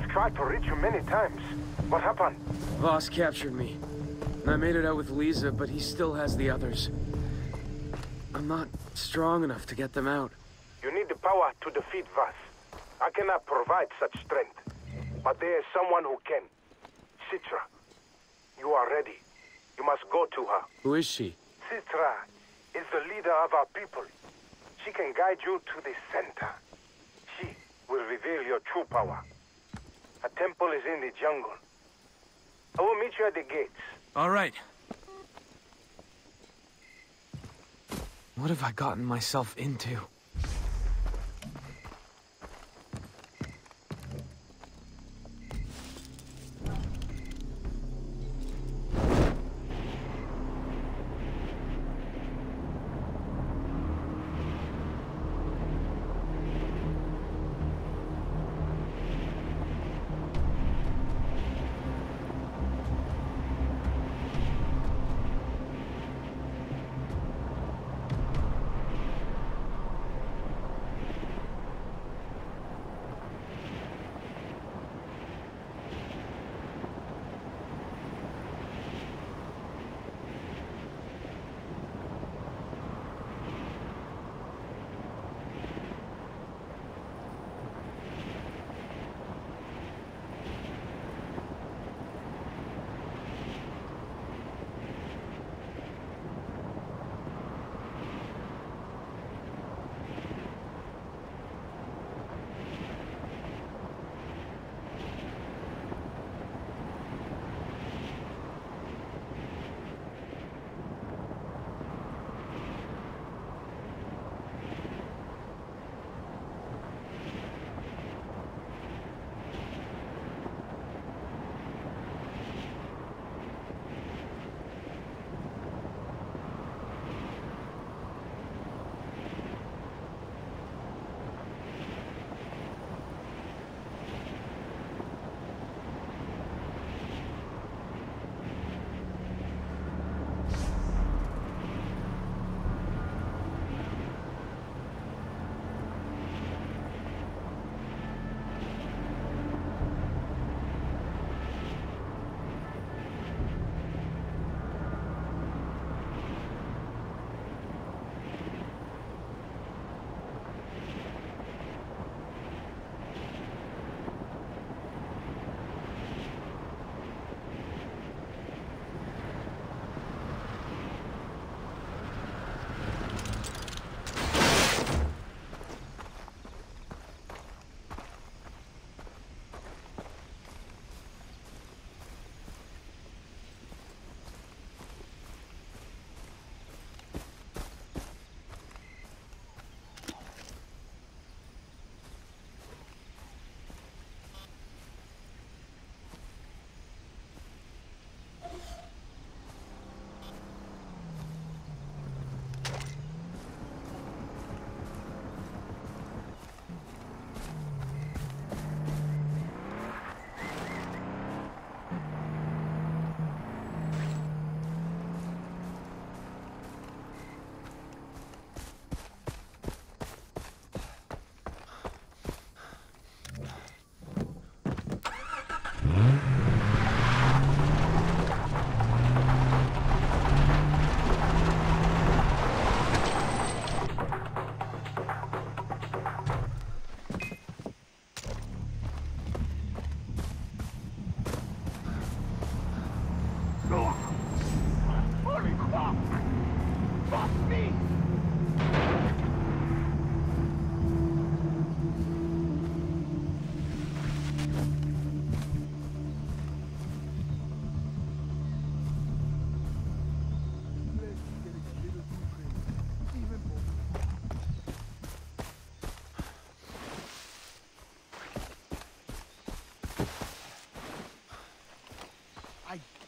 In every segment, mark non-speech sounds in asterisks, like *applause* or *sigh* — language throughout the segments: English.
I've tried to reach you many times. What happened? Vaas captured me. I made it out with Liza, but he still has the others. I'm not strong enough to get them out. You need the power to defeat Vaas. I cannot provide such strength. But there is someone who can. Citra. You are ready. You must go to her. Who is she? Citra is the leader of our people. She can guide you to the center. She will reveal your true power. A temple is in the jungle. I will meet you at the gates. All right. What have I gotten myself into?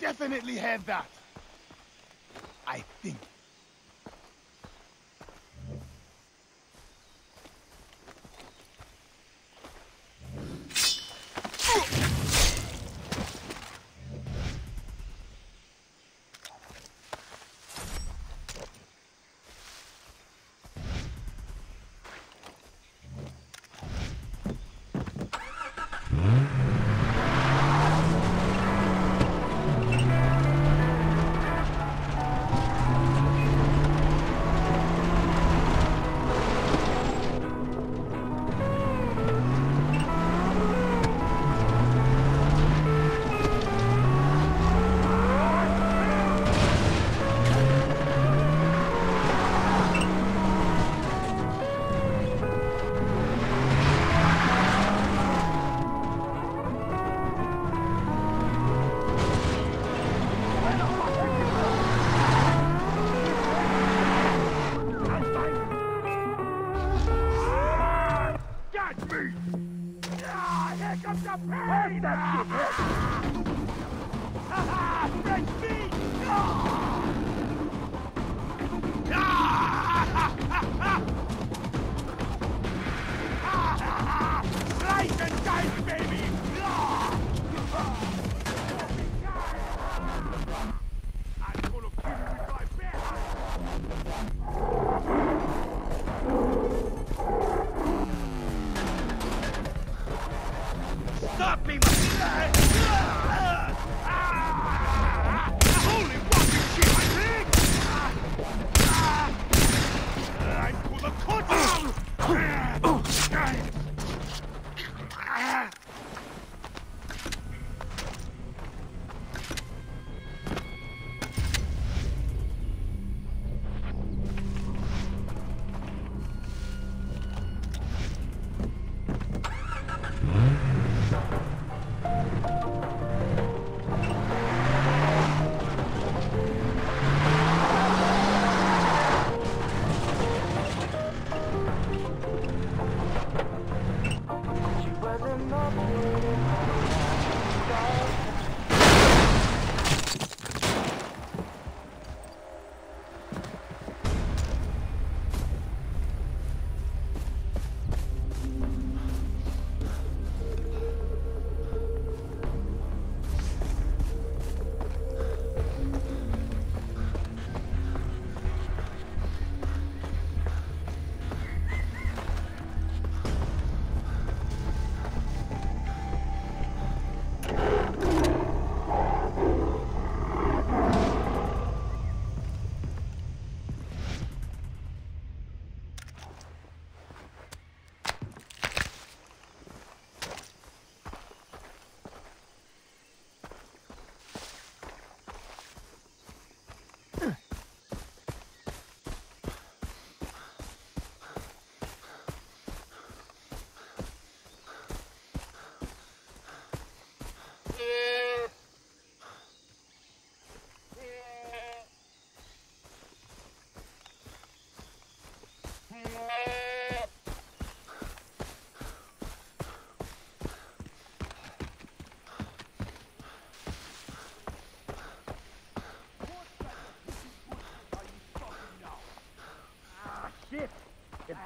Definitely had that.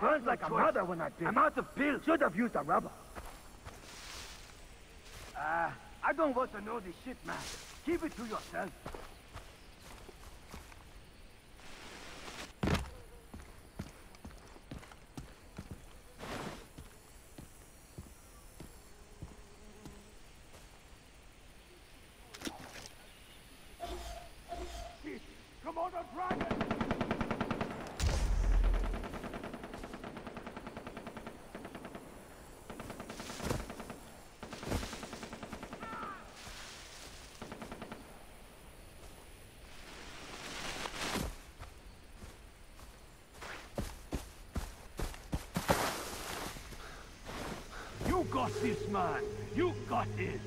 Burns like a mother when I pill. I'm out of pills. Should have used a rubber. Ah, I don't want to know this shit, man. Keep it to yourself. Come on, the dragon! You got this, You got this.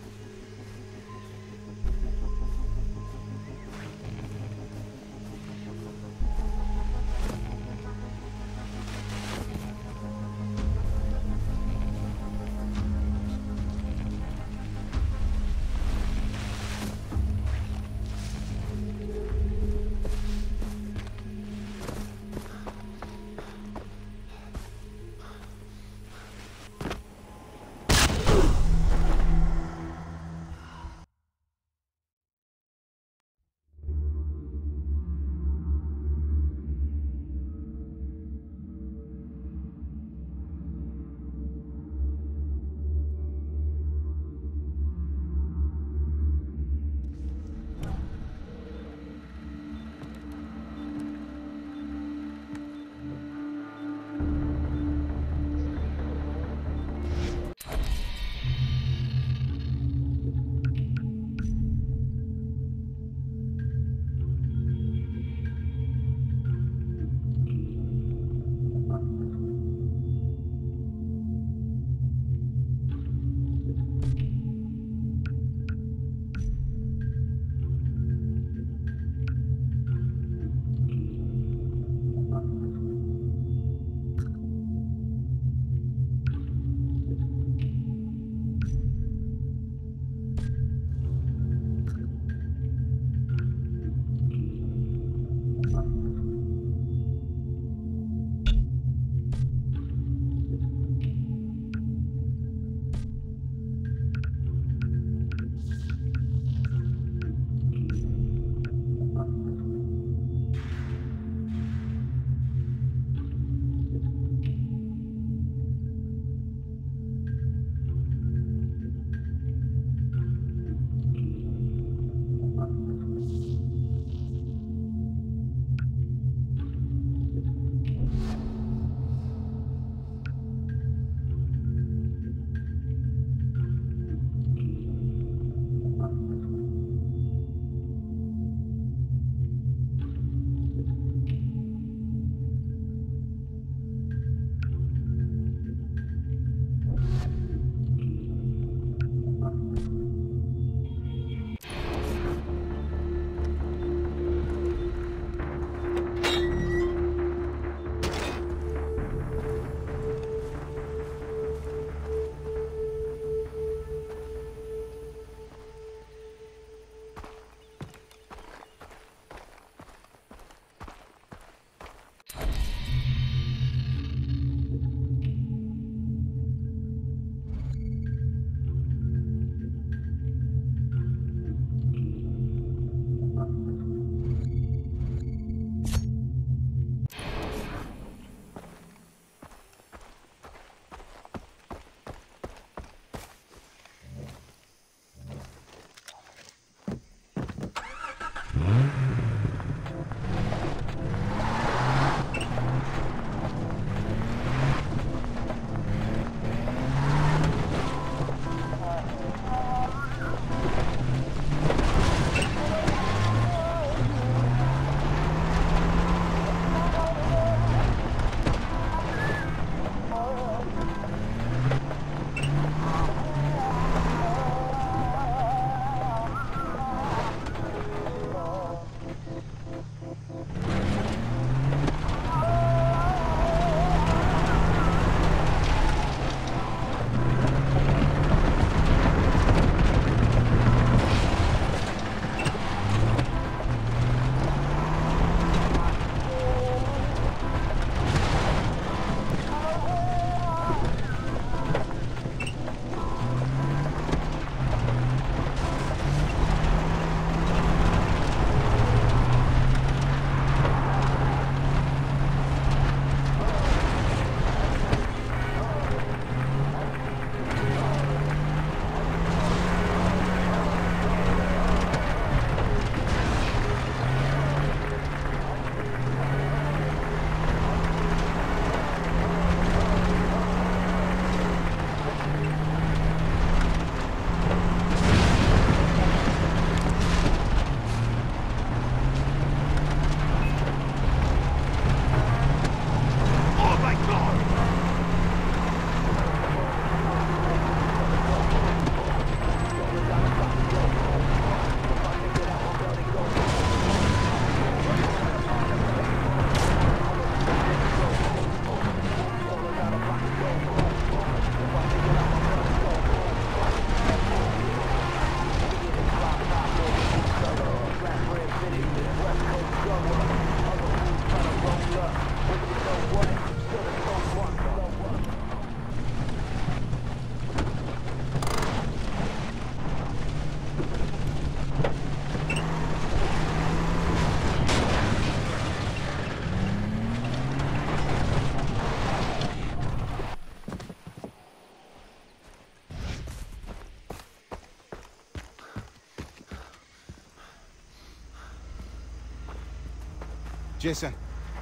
Jason,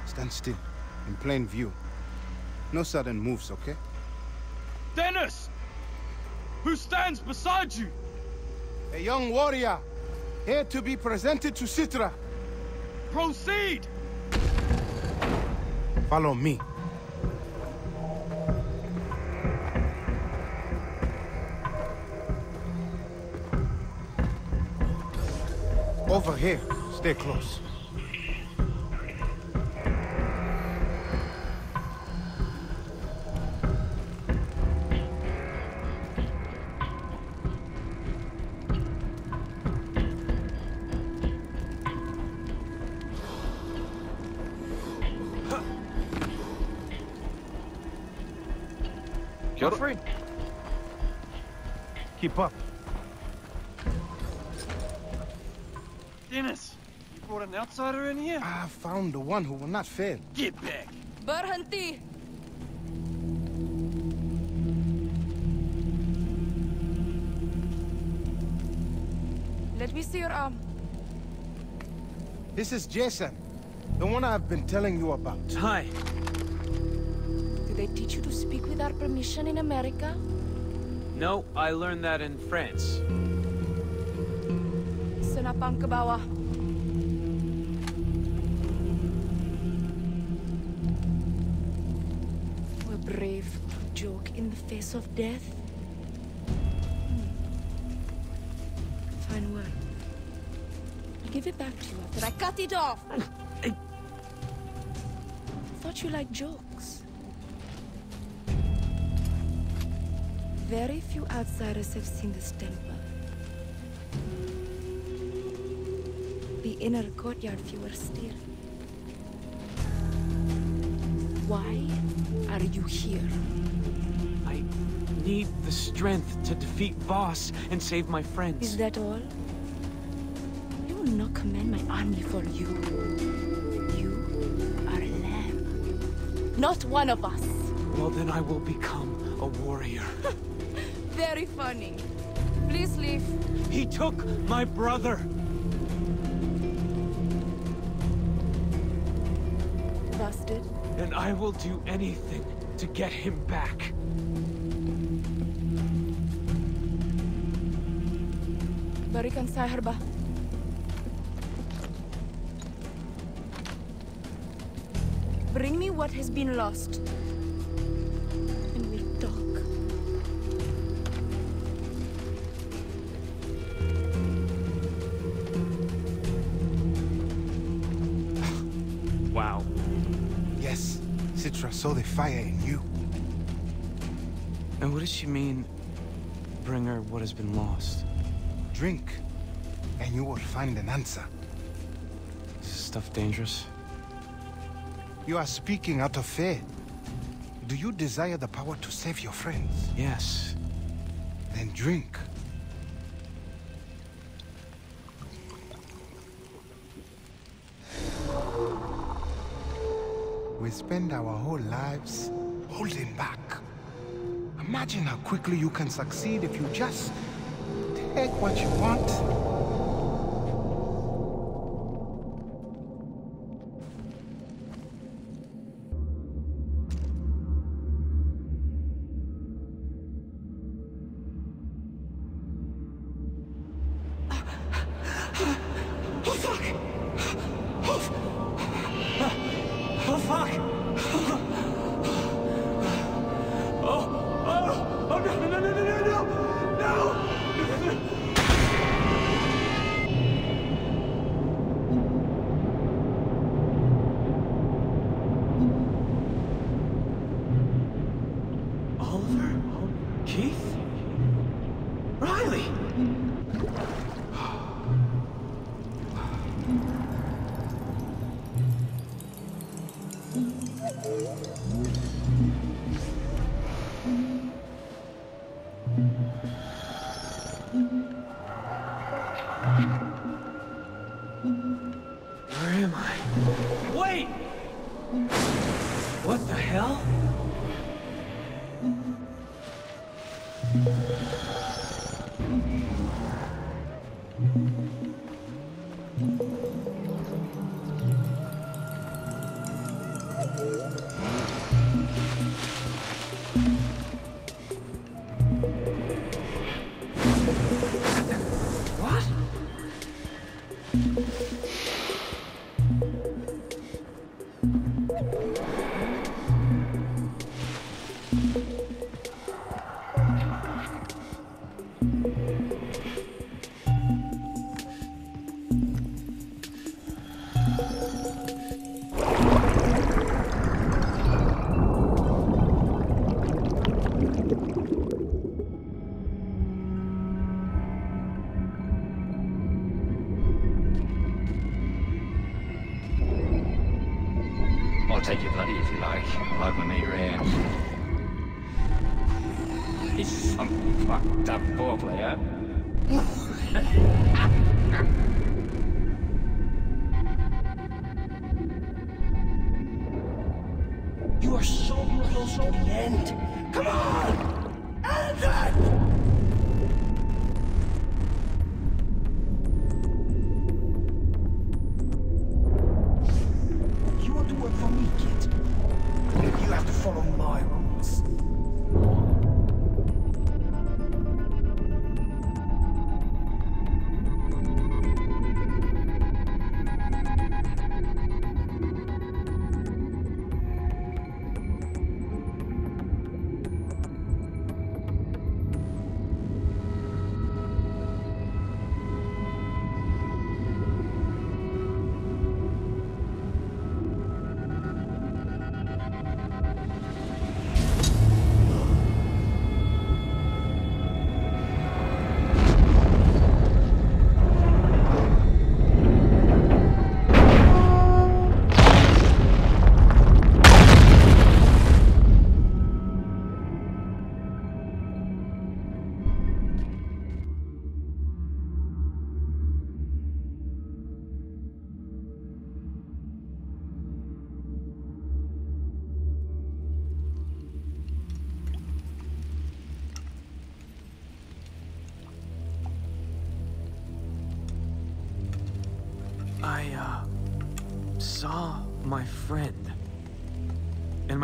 stand still. In plain view. No sudden moves, okay? Dennis! Who stands beside you? A young warrior, here to be presented to Citra. Proceed! Follow me. Over here. Stay close. Dennis, you brought an outsider in here? I found the one who will not fail. Get back! Berhenti! Let me see your arm. This is Jason. The one I've been telling you about. Hi. Did they teach you to speak without permission in America? No, I learned that in France. Bawah. We're brave to joke in the face of death. Hmm. Fine word. I'll give it back to you after I cut it off. Thought you liked jokes. Very few outsiders have seen this temple. Inner courtyard fewer still. Why are you here? I need the strength to defeat Vaas and save my friends. Is that all? I will not command my army for you. You are a lamb. Not one of us. Well, then I will become a warrior. *laughs* Very funny. Please leave. he took my brother. Will do anything to get him back. Herba. Bring me what has been lost. Saw the fire in you. And what does she mean, bring her what has been lost? Drink, and you will find an answer. Is this stuff dangerous? You are speaking out of fear. Do you desire the power to save your friends? Yes. Then drink. We spend our whole lives holding back. Imagine how quickly you can succeed if you just take what you want.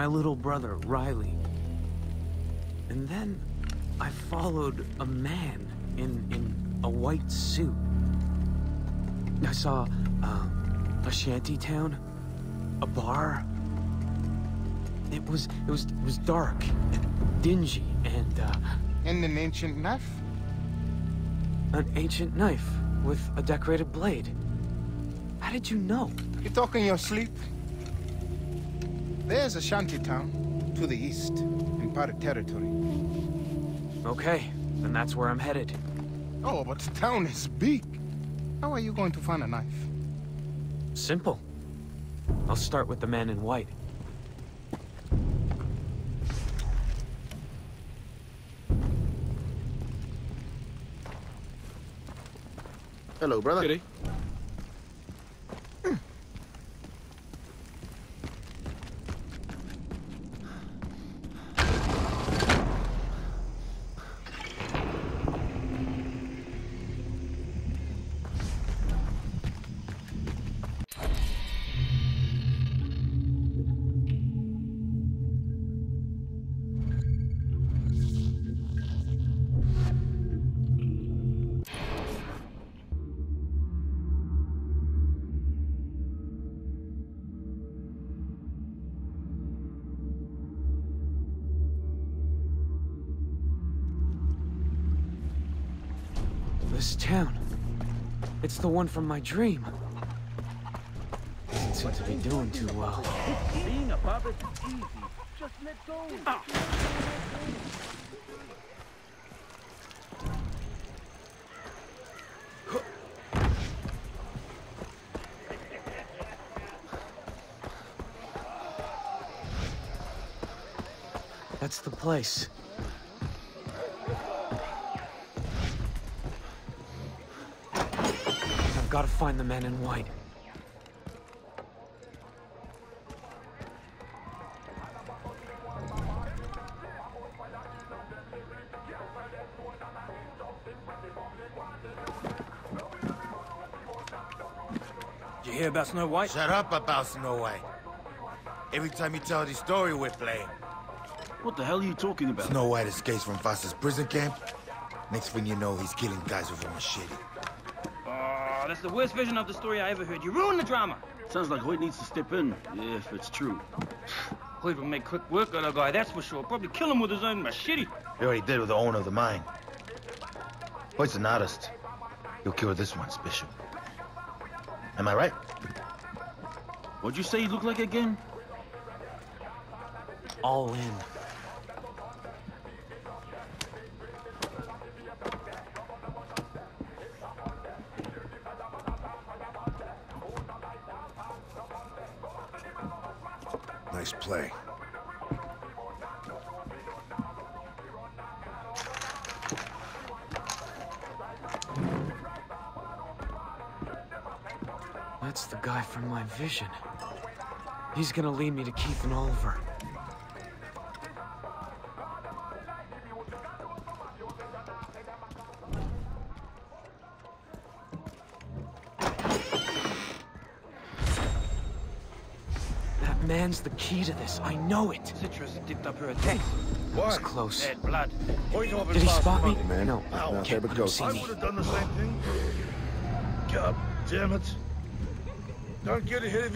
My little brother, Riley. And then I followed a man in, in a white suit. I saw, um, a shanty town, a bar. It was, it was, it was dark and dingy and, uh, And an ancient knife? an ancient knife with a decorated blade. How did you know? You talk in your sleep? There's a shanty town to the east in Para territory. Okay, then that's where I'm headed. Oh, but the town is big. How are you going to find a knife? Simple. I'll start with the man in white. Hello, brother. Kitty. The one from my dream. Doesn't seem to be doing too well. Being a puppet is easy. Just let go. That's the place. I've got to find the man in white. Did you hear about Snow White? Shut up about Snow White. Every time you tell this story, we're playing. What the hell are you talking about? Snow White escapes from Foster's prison camp. Next thing you know, he's killing guys with a machete. That's the worst version of the story I ever heard. You ruined the drama. Sounds like Hoyt needs to step in, if it's true. *sighs* Hoyt will make quick work of the guy, that's for sure. Probably kill him with his own machete. He already did with the owner of the mine. Hoyt's an artist. He'll cure this one, special. Am I right? What'd you say he looked like again? All in. Vision. He's gonna lead me to Keith and Oliver. That man's the key to this. I know it. Citrus dipped up her attacks. That was close. Bad blood. Did he spot me? man. No. Now, Can't let him goes. see I me. would have done the same thing. God damn it. Don't get ahead of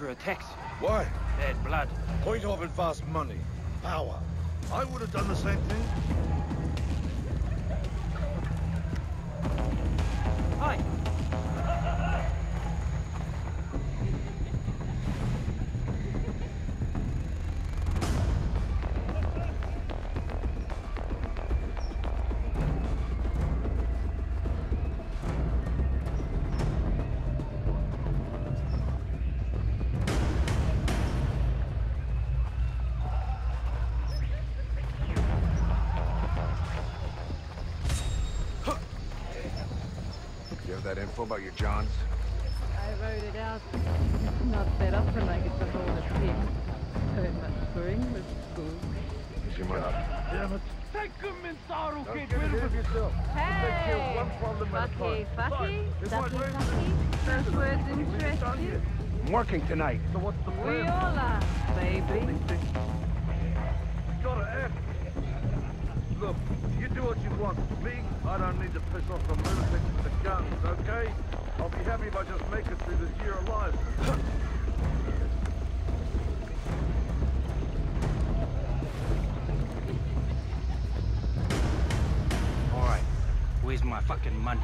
Dipped up. Why? Bad blood. Point off and fast money. Power. I would have done the same thing. That info about your Johns? I wrote it out. Not set up for like it's a whole of pig. Heard much swearing was school. Is your mind? Damn it. Take him in sorrow, Don't get get rid ahead of of him. yourself. Hey! one problem at a Fucky, time. fucky, This ducky, might raise fucky. Those words interest you? I'm working tonight. So what's the We plan? all are, baby. Gotta act. Look, you do what you want. Me, I don't need to piss off the lunatics with the guns, okay? I'll be happy if I just make it through this year alive. All right. Where's my fucking money?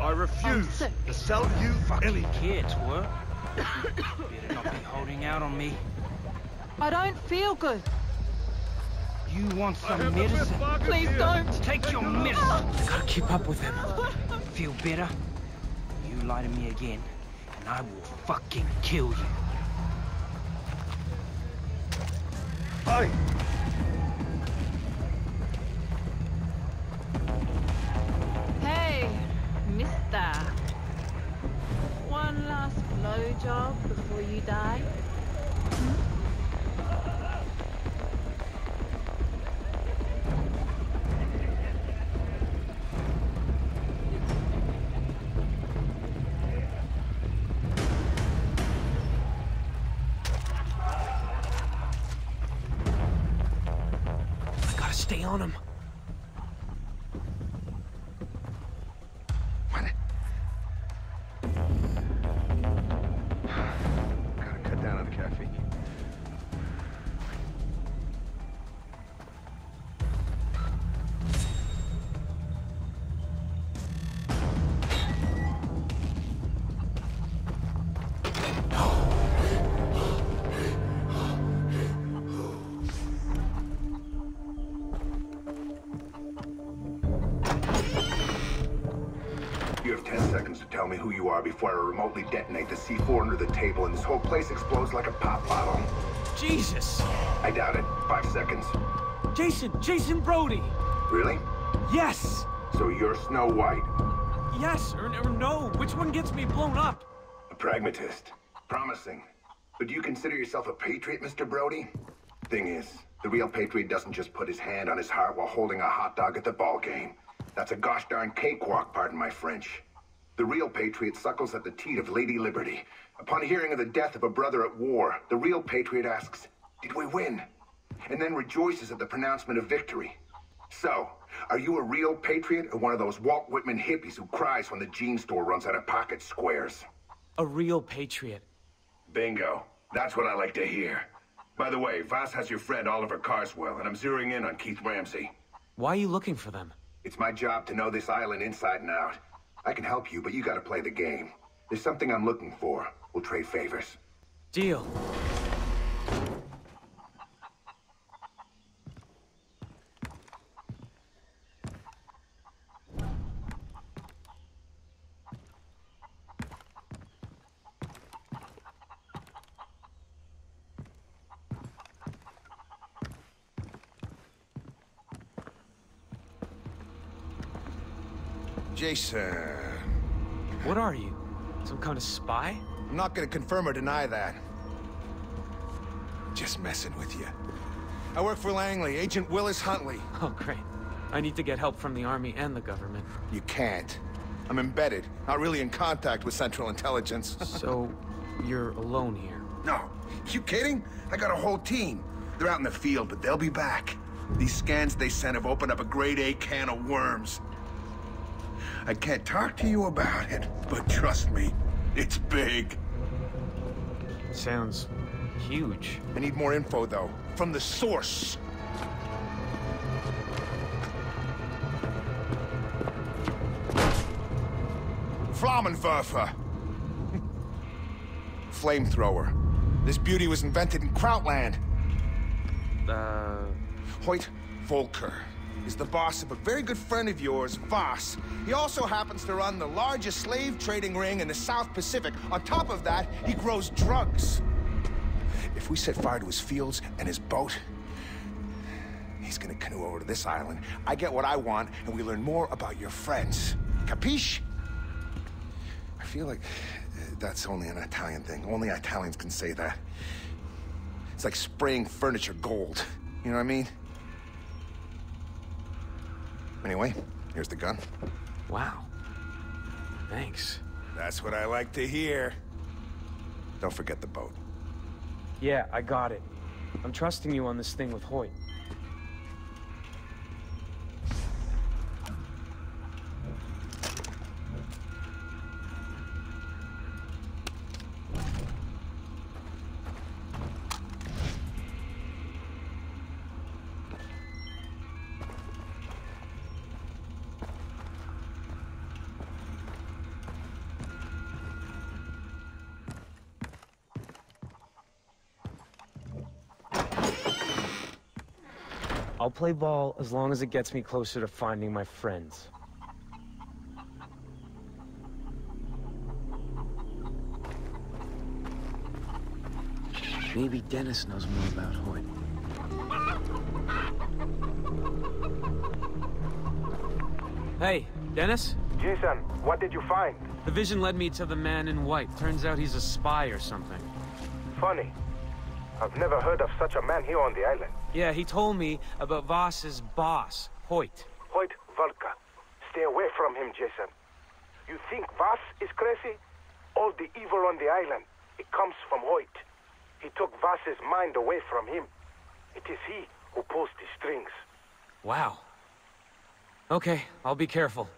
I refuse oh, sick. to sell you Fucking any. kids, what? Better not be holding out on me. I don't feel good. You want some have the best medicine? Please here. don't. Take your medicine. I gotta keep up with him. Feel better? You lie to me again, and I will fucking kill you. Hey, the C4 under the table and this whole place explodes like a pop bottle. Jesus! I doubt it. Five seconds. Jason! Jason Brody! Really? Yes! So you're Snow White? Yes or, or no? Which one gets me blown up? A pragmatist. Promising. But do you consider yourself a patriot, Mr. Brody? Thing is, the real patriot doesn't just put his hand on his heart while holding a hot dog at the ball game. That's a gosh darn cakewalk, pardon my French. The real patriot suckles at the teat of Lady Liberty. Upon hearing of the death of a brother at war, the real patriot asks, Did we win? And then rejoices at the pronouncement of victory. So, are you a real patriot or one of those Walt Whitman hippies who cries when the jean store runs out of pocket squares? A real patriot. Bingo. That's what I like to hear. By the way, Vaas has your friend Oliver Carswell, and I'm zeroing in on Keith Ramsey. Why are you looking for them? It's my job to know this island inside and out. I can help you, but you gotta play the game. There's something I'm looking for. We'll trade favors. Deal. Jason. What are you? Some kind of spy? I'm not gonna confirm or deny that. Just messing with you. I work for Langley, Agent Willis Huntley. Oh, great. I need to get help from the Army and the government. You can't. I'm embedded, not really in contact with Central Intelligence. *laughs* so, you're alone here? No. You kidding? I got a whole team. They're out in the field, but they'll be back. These scans they sent have opened up a grade A can of worms. I can't talk to you about it, but trust me, it's big. Sounds huge. I need more info, though, from the source. Flammenwerfer. *laughs* Flamethrower. This beauty was invented in Krautland. Uh... Hoyt Volker is the boss of a very good friend of yours, Vaas. He also happens to run the largest slave trading ring in the South Pacific. On top of that, he grows drugs. If we set fire to his fields and his boat, he's gonna canoe over to this island. I get what I want, and we learn more about your friends. Capiche? I feel like uh, that's only an Italian thing. Only Italians can say that. It's like spraying furniture gold. You know what I mean? Anyway, here's the gun. Wow. Thanks. That's what I like to hear. Don't forget the boat. Yeah, I got it. I'm trusting you on this thing with Hoyt. Play ball as long as it gets me closer to finding my friends. Maybe Dennis knows more about Hoyt. Hey, Dennis? Jason, what did you find? The vision led me to the man in white. Turns out he's a spy or something. Funny. I've never heard of such a man here on the island. Yeah, he told me about Vaas's boss, Hoyt. Hoyt Volker. Stay away from him, Jason. You think Vaas is crazy? All the evil on the island, it comes from Hoyt. He took Vaas's mind away from him. It is he who pulls the strings. Wow. Okay, I'll be careful.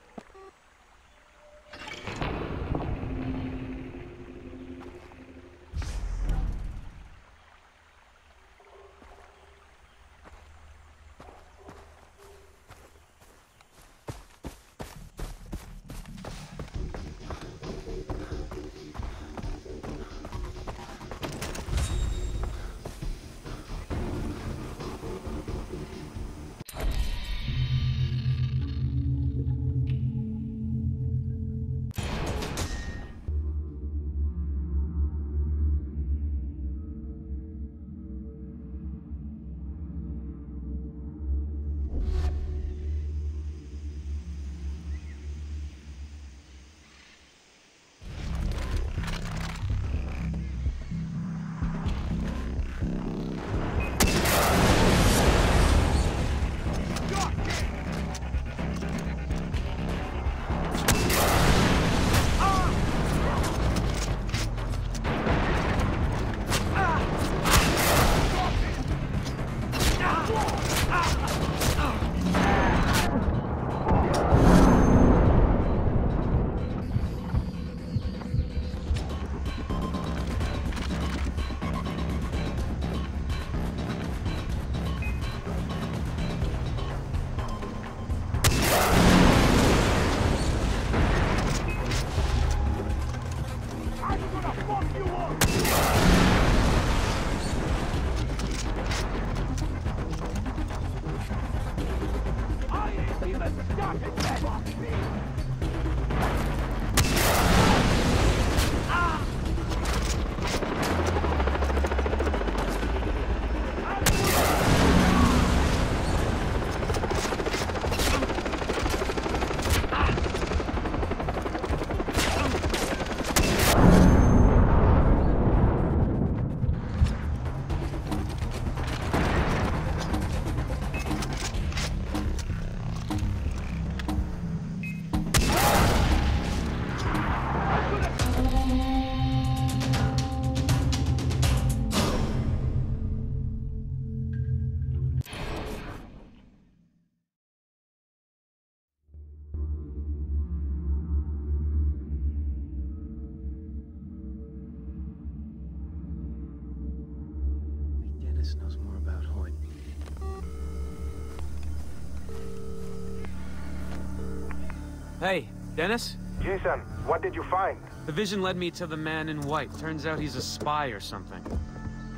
Hey, Dennis? Jason, what did you find? The vision led me to the man in white. Turns out he's a spy or something.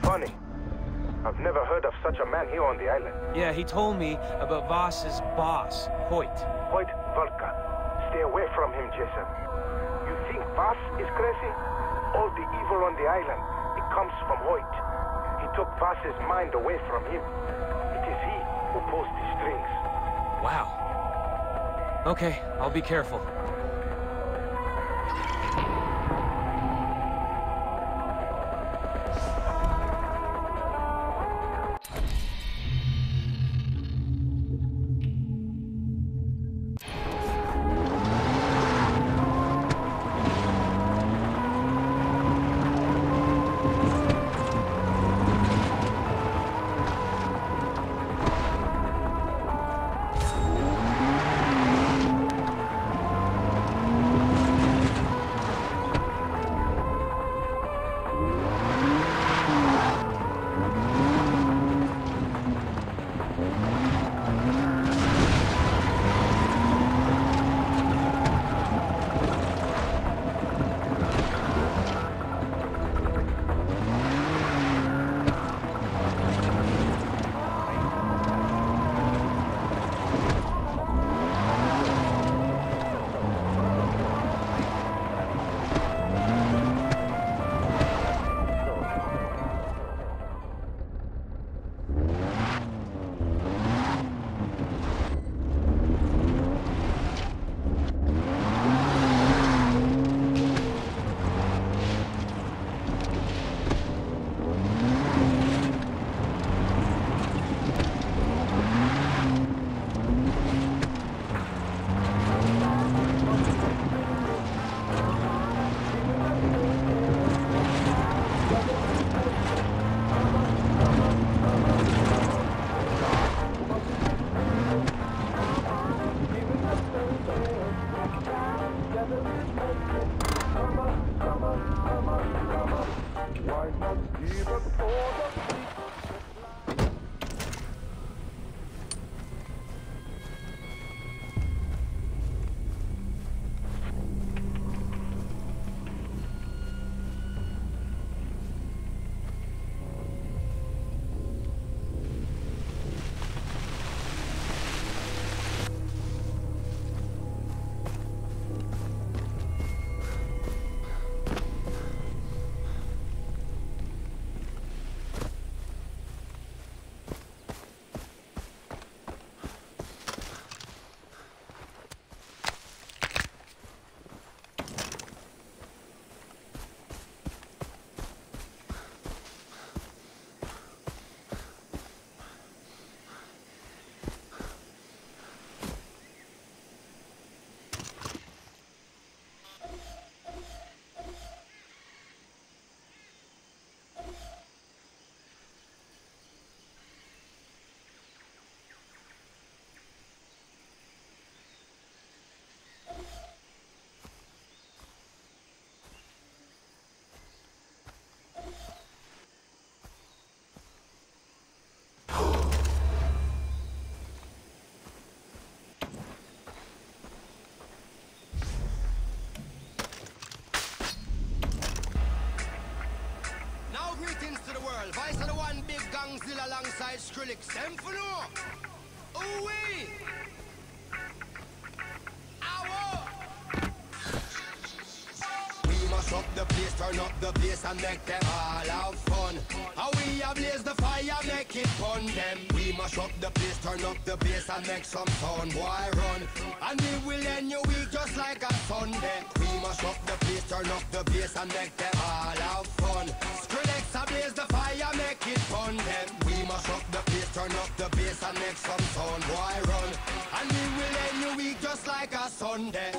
Funny. I've never heard of such a man here on the island. Yeah, he told me about Vaas's boss, Hoyt. Hoyt Volker. Stay away from him, Jason. You think Vaas is crazy? All the evil on the island, it comes from Hoyt. He took Vaas's mind away from him. It is he who pulls the strings. Wow. Okay, I'll be careful. Vice the one big alongside Skrillex. Them for no. Wee. We must up the place, turn up the bass and make them all have fun. How we ablaze the fire, make it fun them. We mash up the place, turn up the bass and make some sound, boy run. And we will end your week just like a Sunday. We mash up the place, turn up the bass and make them all have fun. Skrillex ablaze the fire, make it fun them. We mash up the place, turn up the bass and make some sound, boy run. And we will end your week just like a Sunday.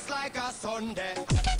just like a Sunday.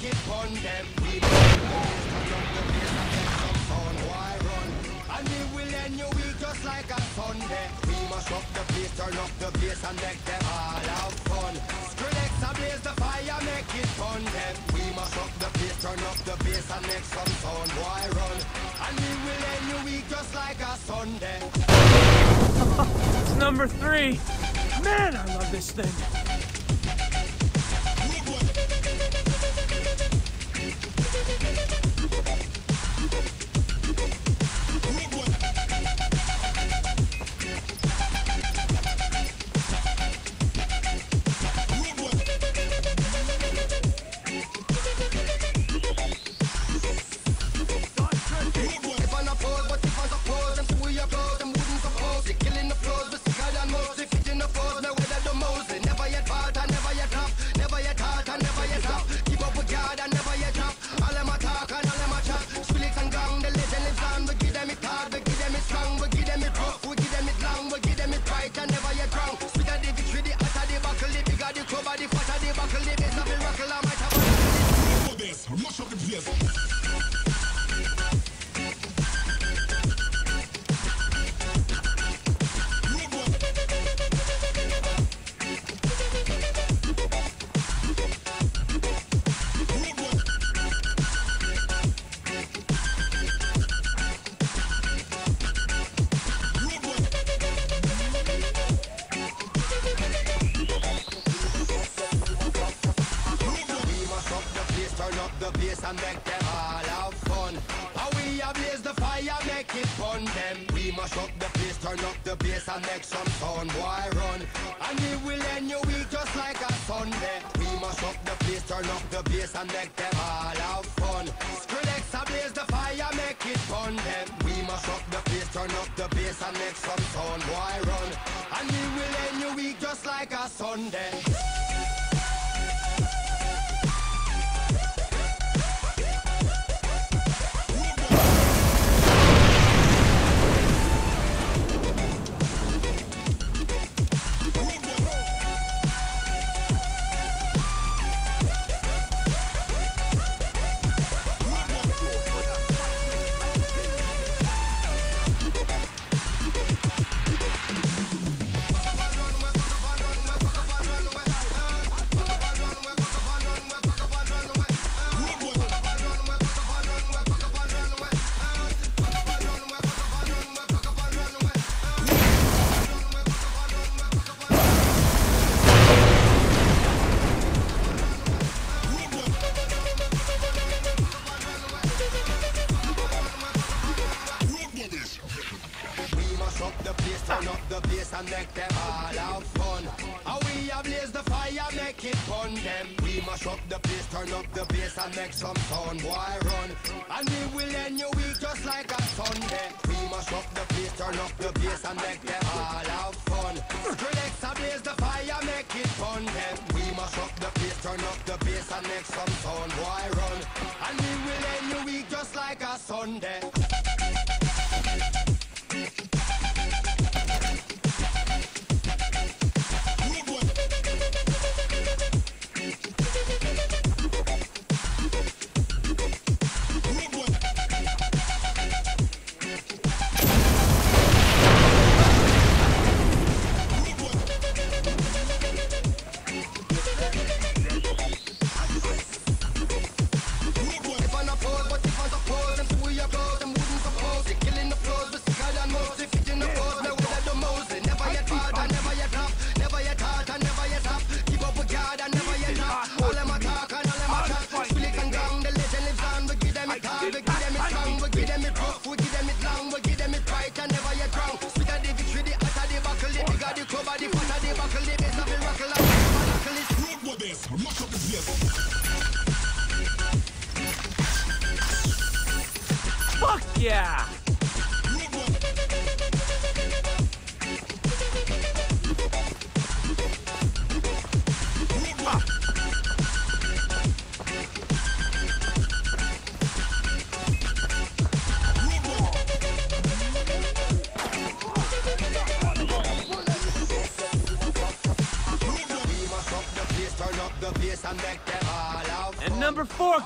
keep on them. Turn up the place, and make them all have fun. Skrillex ablaze the fire, make it fun. Then we must up the place, turn up the bass, and make some sound. Why run? And it will end your week just like a Sunday. it's number three. Man, I love this thing.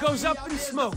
Goes up in smoke.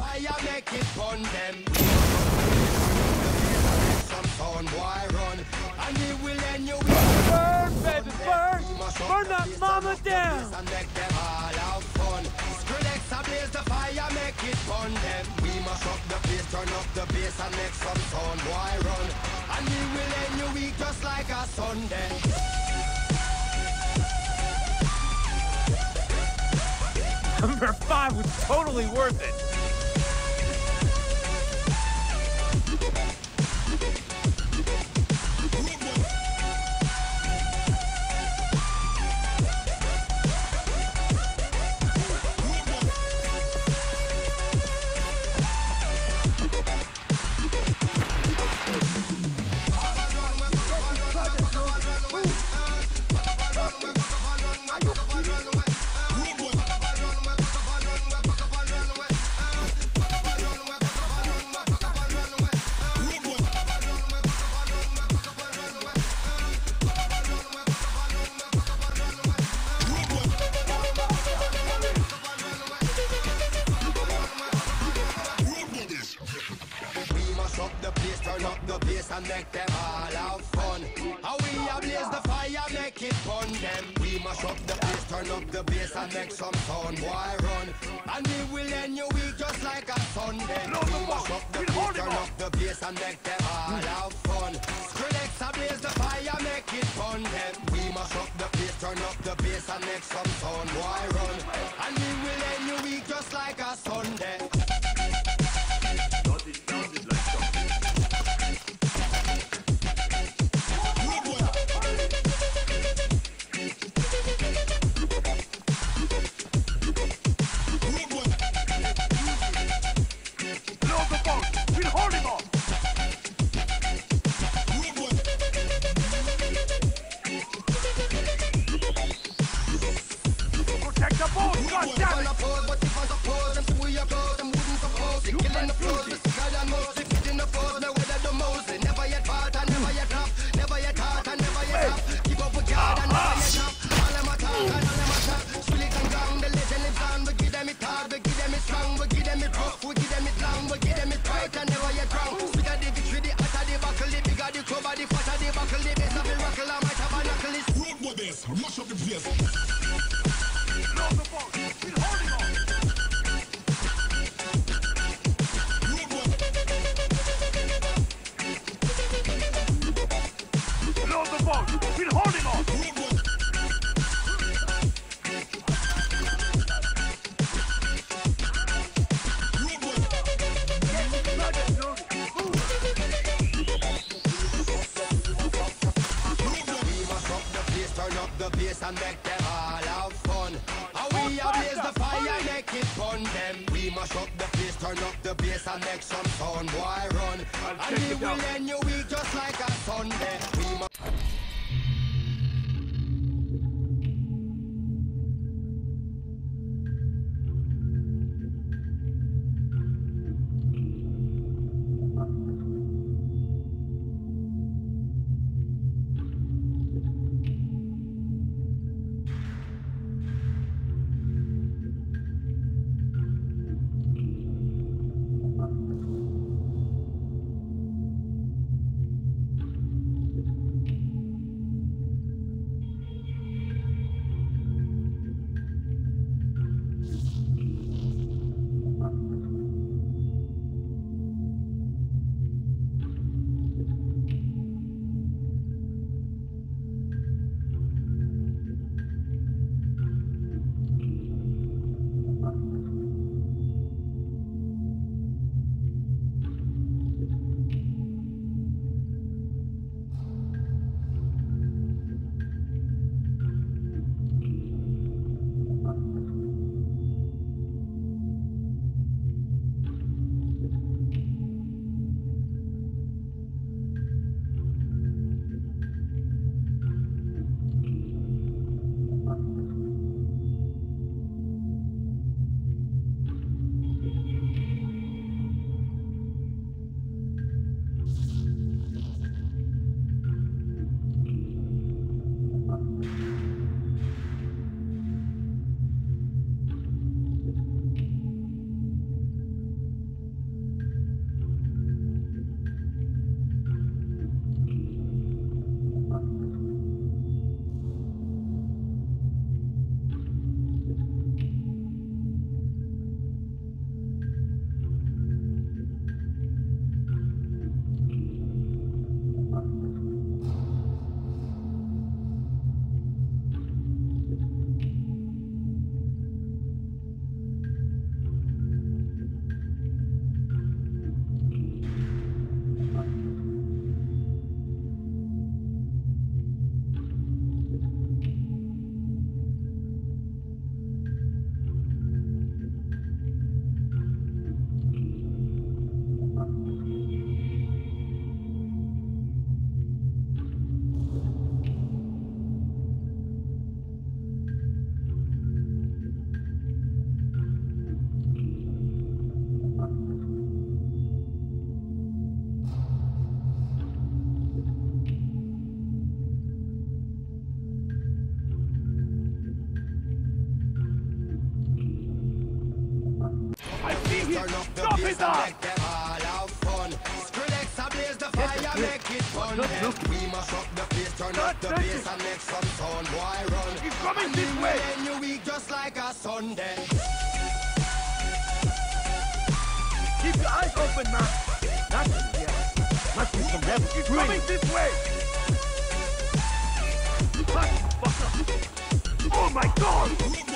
fire, make it fun. Then we must up the place, turn up the bass and make some sound. Why run? It's coming this way. Then you weak just like a Sunday. Keep your eyes open, man. Nothing here. Nothing from them. It's coming this way. Oh my God!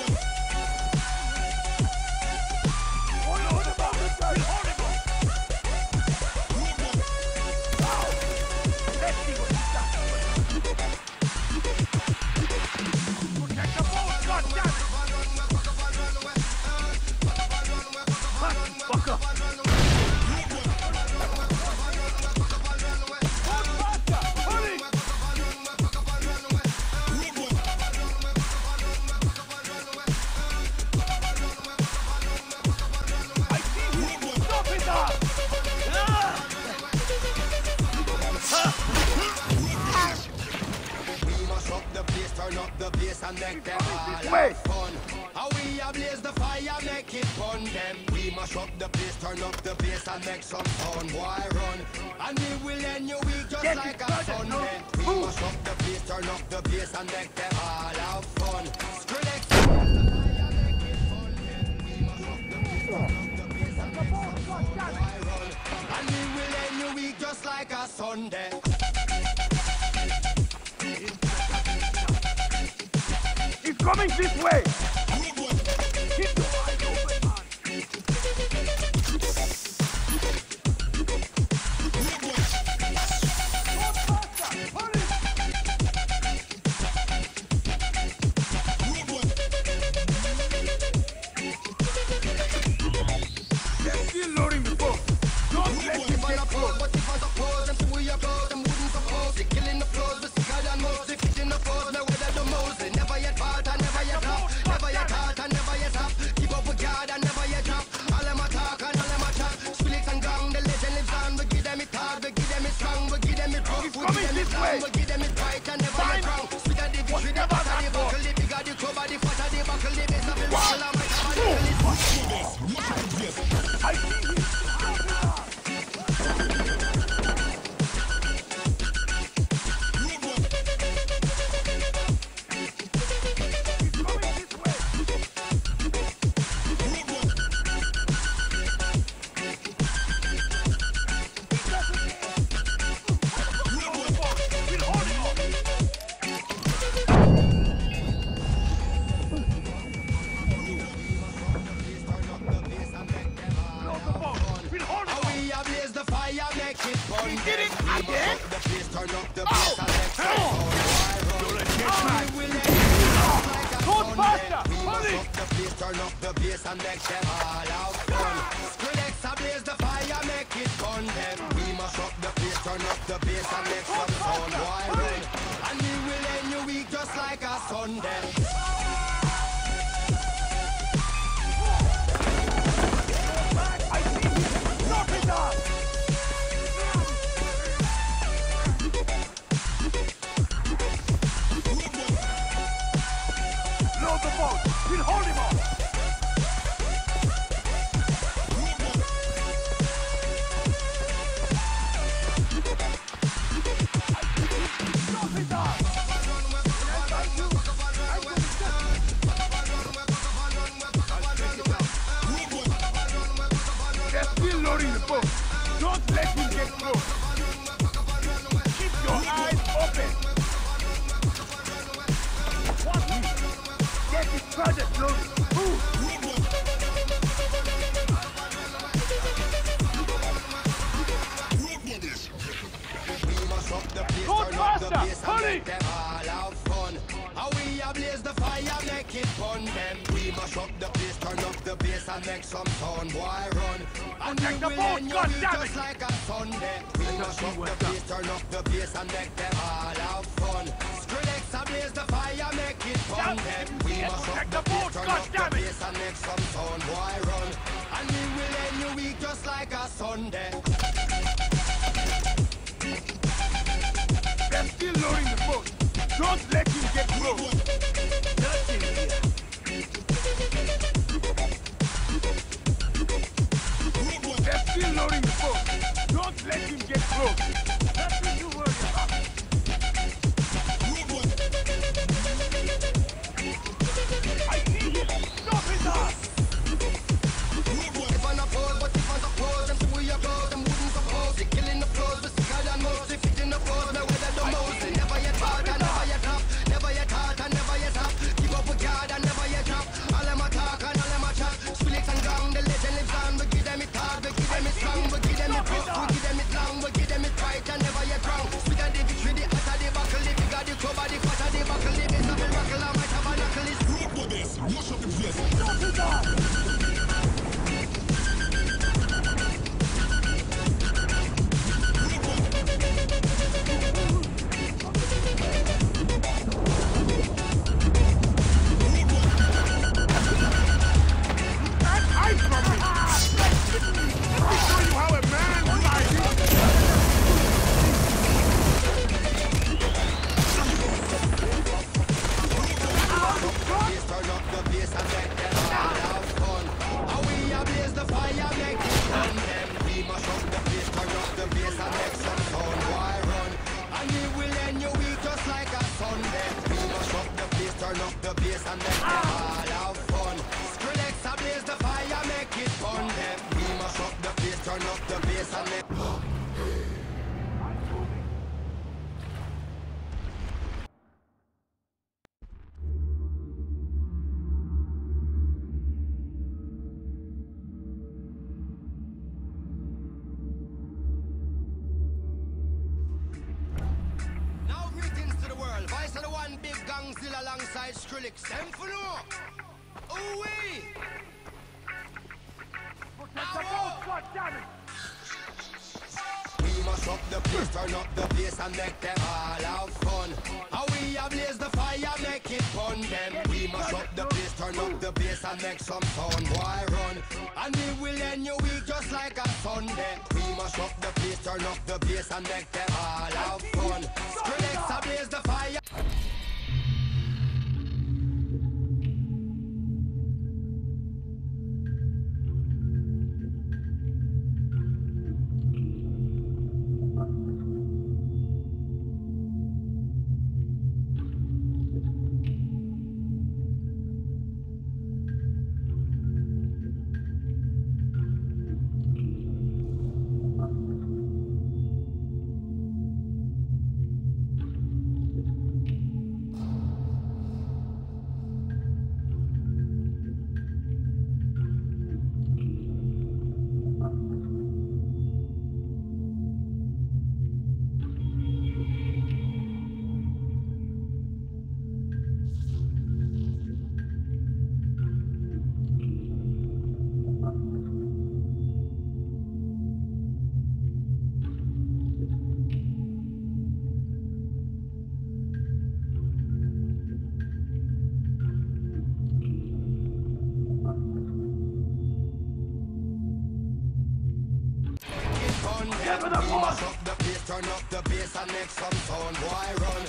get some sun, boy, run?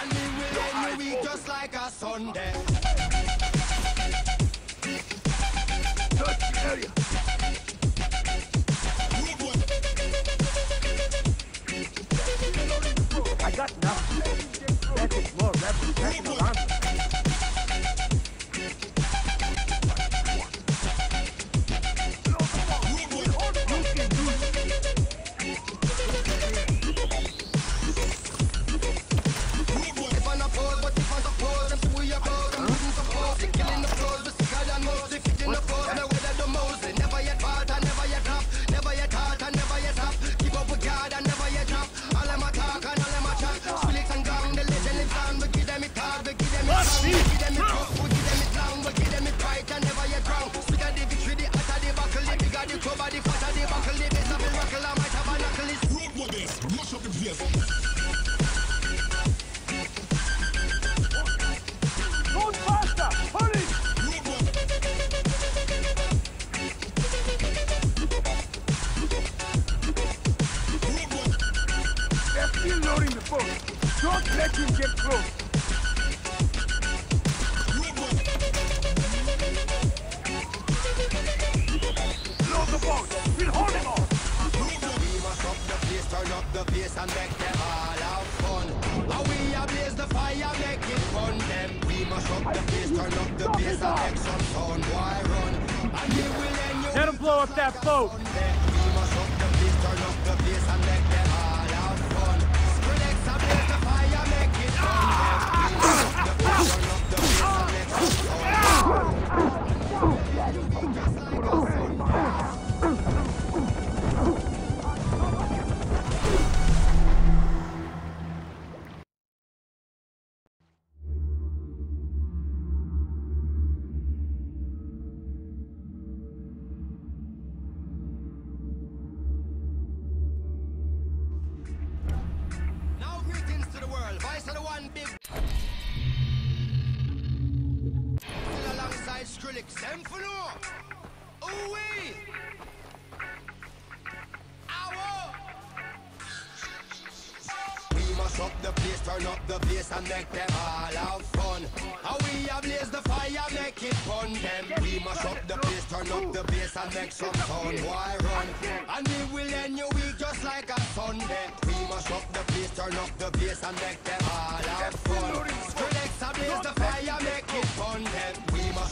And we will end the week just like a Sunday. Touch the area.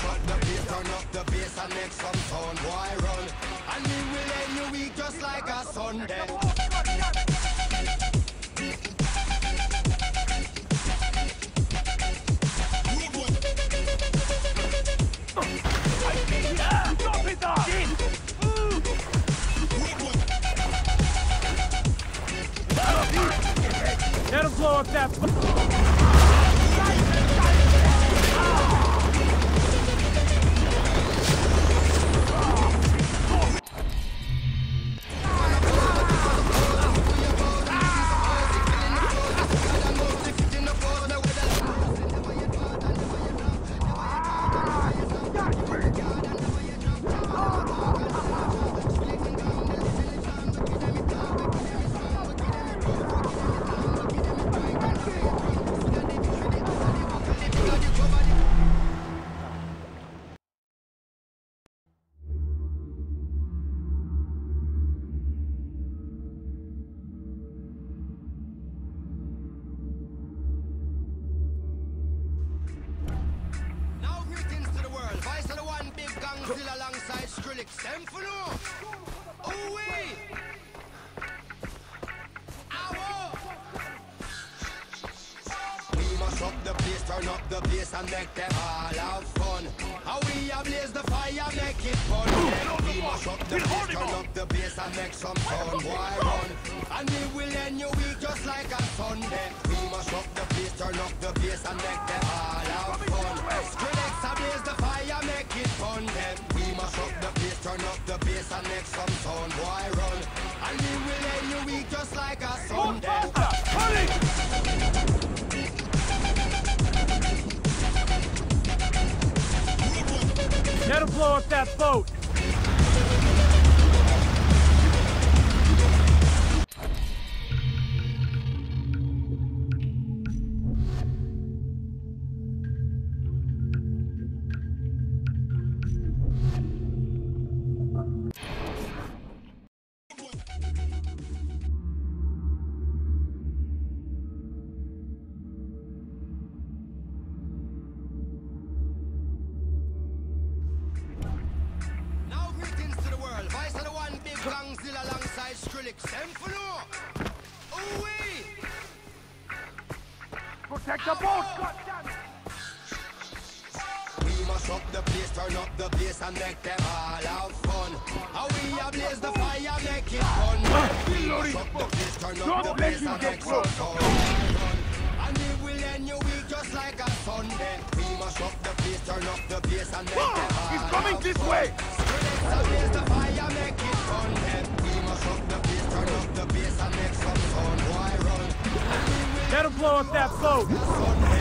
The bass, turn up the bass and make some sound Why run? And we will end week just like a Sunday That'll blow up that... Don't let get close. And will end your week just like a Sunday. We must up the place, turn up the and make He's coming this way. Let him blow up that boat.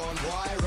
Make some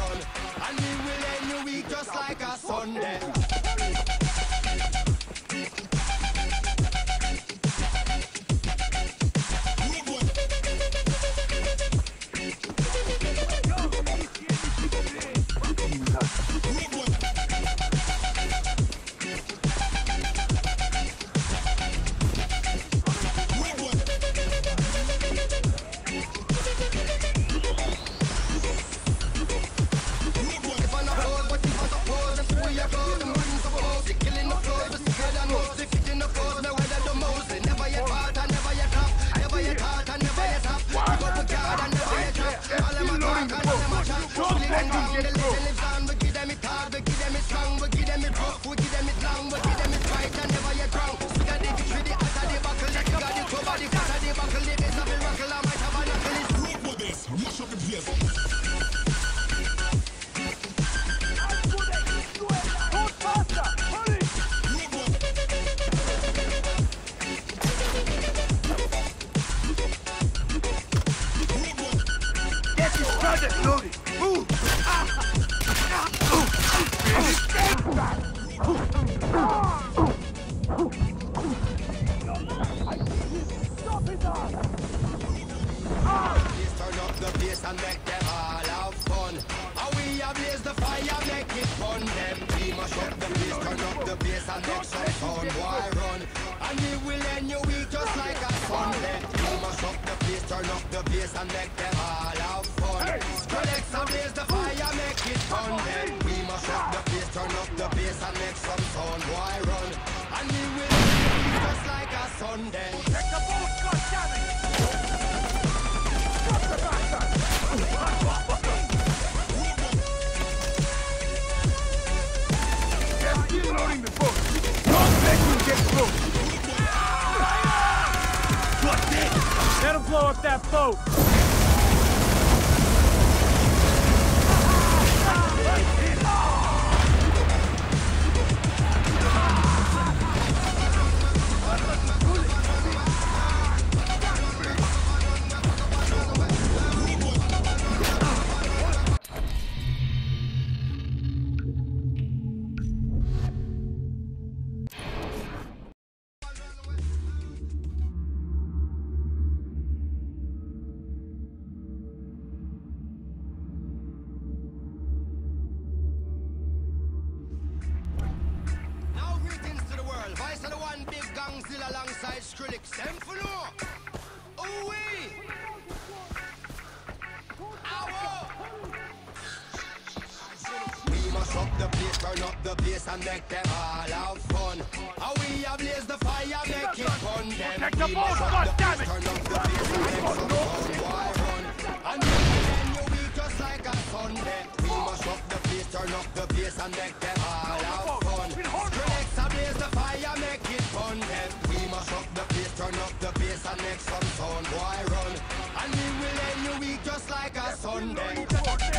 and make them all have fun. Grenades are blaze the fire, make it fun. Then we must up the place, turn up the bass and make some sound. Why run? And we will end your week just like a Sunday.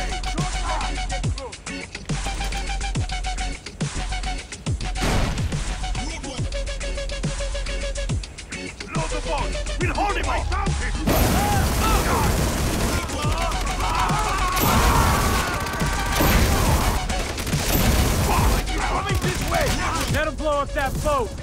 off that boat!